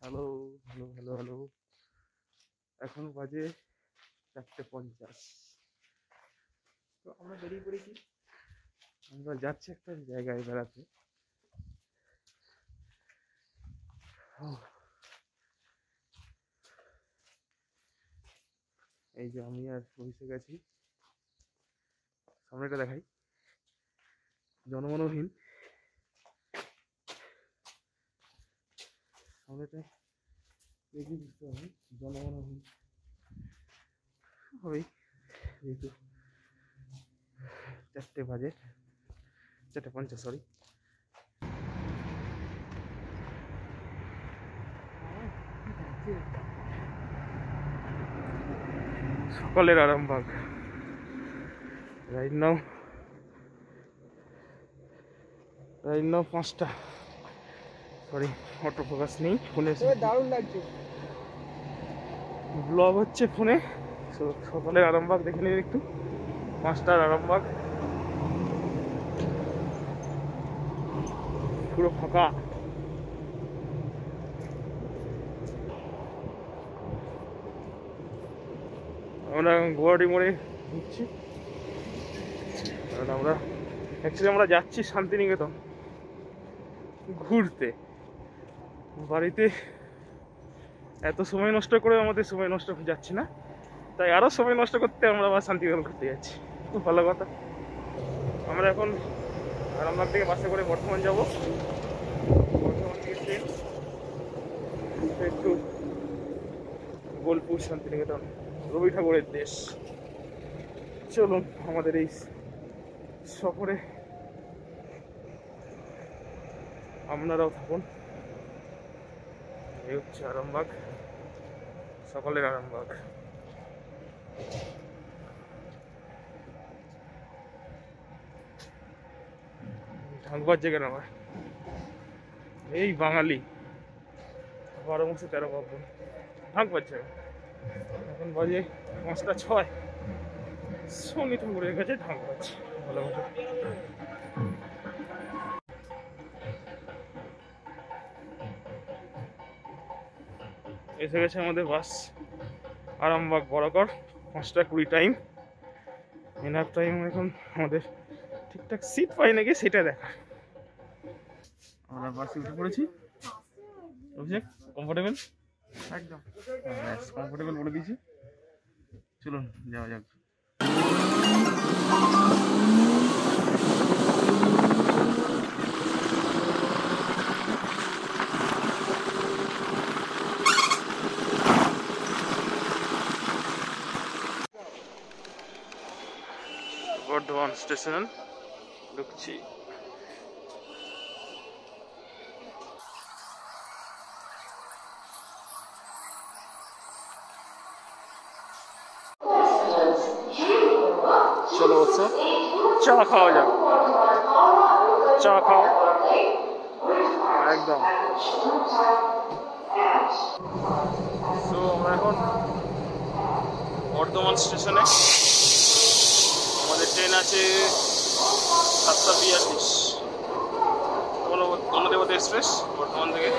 Hello hello hello hello এখন বাজে চারটে পঞ্চাশ। তো আমরা বেরিয়ে পড়েছি। আমরা যাচ্ছি একটা জায়গায় বেড়াতে। এই যে আমি আর অভিষেক গেছি। সামনেটা দেখাই। জনমানবহীন সামনেটা দেখি বুঝতে হবে হবেই। যেহেতু চারটে বাজে, চারটে পঞ্চাশ সরি সকালের Arambagh. Right now right now পাঁচটা। সরি অটো ফোকাস নেই ফোনে দারুণ লাগছে। ব্লগ হচ্ছে ফোনে তো সকালের আরামবাগ দেখে নিন একটু। পাঁচটার আরামবাগ। পুরো ফাঁকা। আমরা গুয়াহাটি মোড়ে ঘুরছি কারণ আমরা অ্যাকচুয়ালি আমরা যাচ্ছি শান্তিনিকেতন। ঘুরতে। বাড়িতে এত সময় নষ্ট করে আমাদের সময় নষ্ট যাচ্ছে না। তাই আরও সময় নষ্ট করতে আমরা আবার শান্তিনিকেতন ঘুরতে যাচ্ছি। খুব ভালো কথা। আমরা এখন আরামবাগ থেকে বাসে করে বর্ধমান যাব। বর্ধমান থেকে ট্রেন একটু বোলপুর শান্তিনিকেতন। রবি ঠাকুরের দেশ। চলুন আমাদের এই সফরে আপনারাও থাকুন। এই হচ্ছে আরামবাগ, সকলের আরামবাগ। ঢাকবার জায়গা আমার। এই বাঙালি। বারো মাসে তেরো পাবন ঢাকবার জায়গা। এখন বাজে পাঁচটা ছয়। শনি ঠাকুরের কাছে ঢাক পাচ্ছে ভালো কথা এসে গেছে আমাদের বাস। আরামবাগ বরাকর পাঁচটা কুড়ি টাইম এনাফ টাইম এখন আমাদের ঠিকঠাক সিট পাই নাকি সেটা দেখা। আমরা বাসে উঠে পড়েছি। অভিষেক কমফোর্টেবল একদম। কমফোর্টেবল বলে দিয়েছি। চলুন যাওয়া যাক বর্ধমান স্টেশন ঢুকছি চলো হচ্ছে চা খাওয়া যাক। চা খাও। একদম। তো আমরা এখন বর্ধমান স্টেশনে। আমাদের ট্রেন আছে সাতটা বিয়াল্লিশ। গণদেবতা এক্সপ্রেস বর্ধমান থেকে।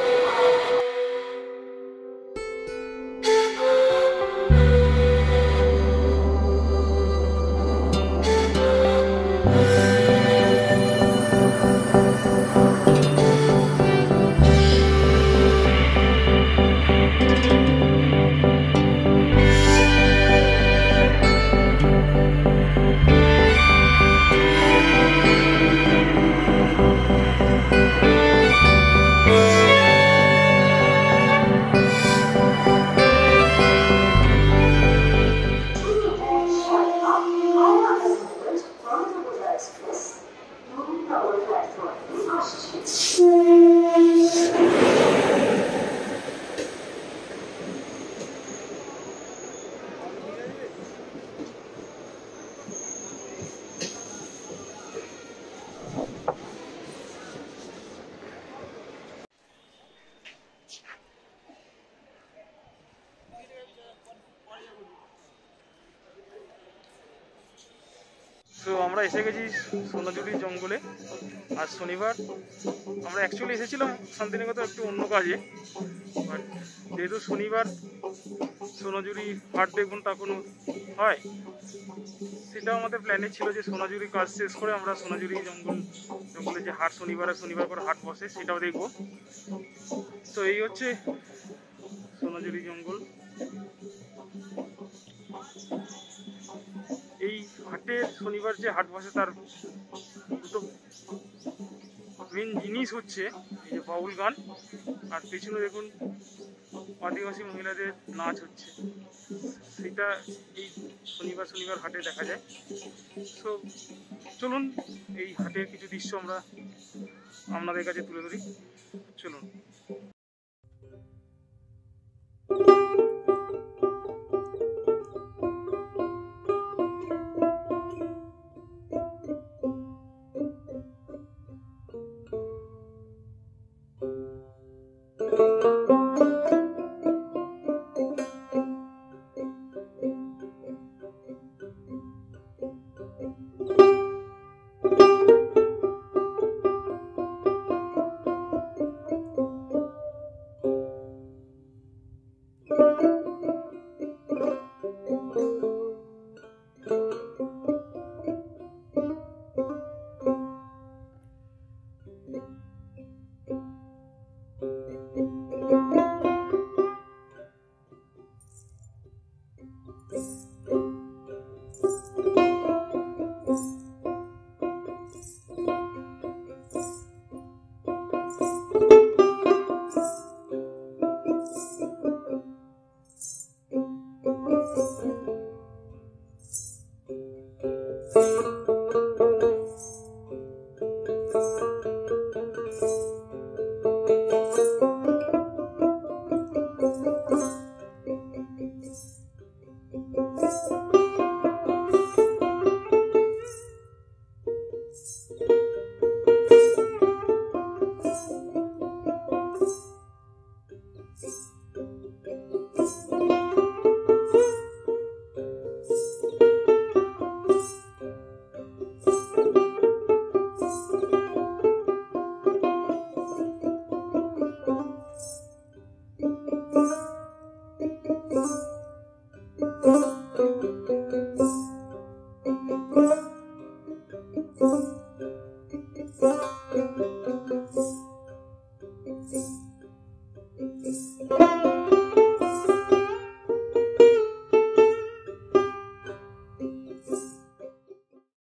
তো আমরা এসে গেছি সোনাঝুরি জঙ্গলে। আর শনিবার। আমরা অ্যাকচুয়ালি এসেছিলাম শান্তিনিকেতন একটু অন্য কাজে। বাট যেহেতু শনিবার, সোনাঝুরি হাট তা কোনো হয়, সেটাও আমাদের প্ল্যানে ছিল যে সোনাঝুরি কাজ শেষ করে আমরা সোনাঝুরি জঙ্গল, জঙ্গলে যে হাট শনিবার শনিবার করে হাট বসে, সেটাও দেখব। তো এই হচ্ছে সোনাঝুরি জঙ্গল। এই হাটে শনিবার যে হাট বসে তার দুটো মেন জিনিস হচ্ছে এই যে বাউল গান। আর পেছনে দেখুন আদিবাসী মহিলাদের নাচ হচ্ছে। সেটা এই শনিবার শনিবার হাটে দেখা যায়। সো চলুন এই হাটের কিছু দৃশ্য আমরা আপনাদের কাছে তুলে ধরি। চলুন।